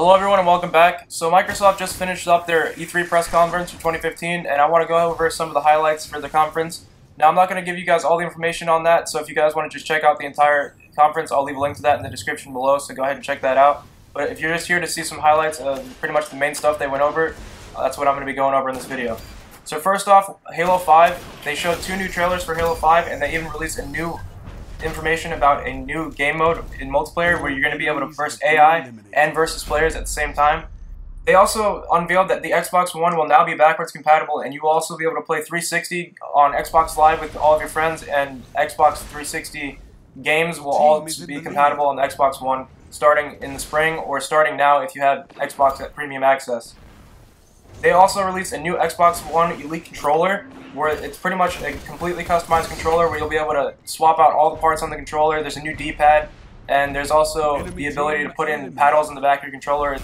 Hello everyone and welcome back. So Microsoft just finished up their E3 press conference for 2015 and I want to go over some of the highlights for the conference. Now I'm not going to give you guys all the information on that, so if you guys want to just check out the entire conference, I'll leave a link to that in the description below, so go ahead and check that out. But if you're just here to see some highlights of pretty much the main stuff they went over, that's what I'm going to be going over in this video. So first off, Halo 5, they showed two new trailers for Halo 5 and they even released a new information about a new game mode in multiplayer where you're going to be able to verse AI and versus players at the same time. They also unveiled that the Xbox One will now be backwards compatible and you will also be able to play 360 on Xbox Live with all of your friends and Xbox 360 games will all be compatible on the Xbox One starting in the spring or starting now if you have Xbox at Premium Access. They also released a new Xbox One Elite controller where it's pretty much a completely customized controller where you'll be able to swap out all the parts on the controller. There's a new D-pad, and there's also the ability to put in paddles in the back of your controller.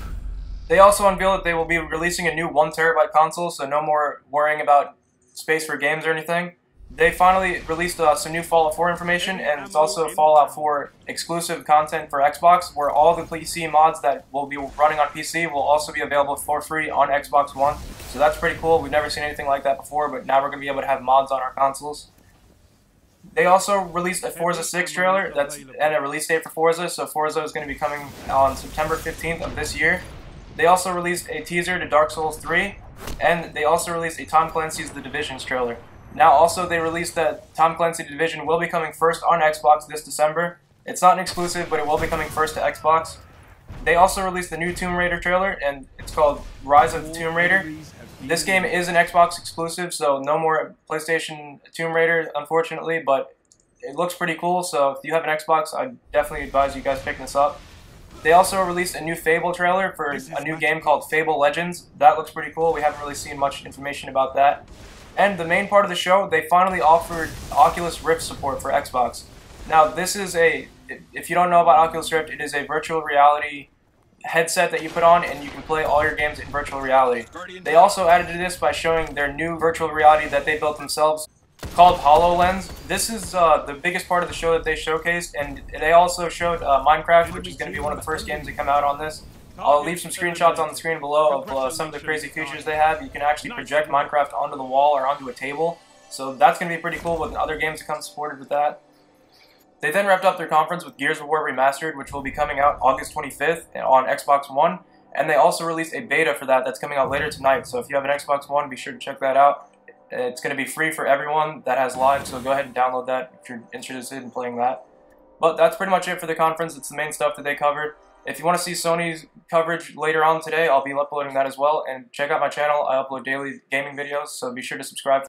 They also unveiled that they will be releasing a new 1TB console, so no more worrying about space for games or anything. They finally released uh, some new Fallout 4 information, and it's also Fallout 4 exclusive content for Xbox, where all the PC mods that will be running on PC will also be available for free on Xbox One. So that's pretty cool. We've never seen anything like that before, but now we're going to be able to have mods on our consoles. They also released a Forza 6 trailer that's and a release date for Forza, so Forza is going to be coming on September 15th of this year. They also released a teaser to Dark Souls 3, and they also released a Tom Clancy's The Divisions trailer. Now, also, they released that Tom Clancy Division will be coming first on Xbox this December. It's not an exclusive, but it will be coming first to Xbox. They also released the new Tomb Raider trailer, and it's called Rise of the Tomb Raider. This game is an Xbox exclusive, so no more PlayStation Tomb Raider, unfortunately, but it looks pretty cool, so if you have an Xbox, I definitely advise you guys picking this up. They also released a new Fable trailer for a new game called Fable Legends. That looks pretty cool. We haven't really seen much information about that. And the main part of the show, they finally offered Oculus Rift support for Xbox. Now, this is a, if you don't know about Oculus Rift, it is a virtual reality headset that you put on and you can play all your games in virtual reality. They also added to this by showing their new virtual reality that they built themselves called HoloLens. This is uh, the biggest part of the show that they showcased, and they also showed uh, Minecraft, which is going to be one of the first games to come out on this. I'll leave some screenshots on the screen below of uh, some of the crazy features they have. You can actually project Minecraft onto the wall or onto a table. So that's going to be pretty cool with other games that come supported with that. They then wrapped up their conference with Gears of War Remastered, which will be coming out August 25th on Xbox One. And they also released a beta for that that's coming out later tonight. So if you have an Xbox One, be sure to check that out. It's going to be free for everyone that has live, so go ahead and download that if you're interested in playing that. But that's pretty much it for the conference. It's the main stuff that they covered. If you want to see Sony's coverage later on today, I'll be uploading that as well. And check out my channel. I upload daily gaming videos, so be sure to subscribe.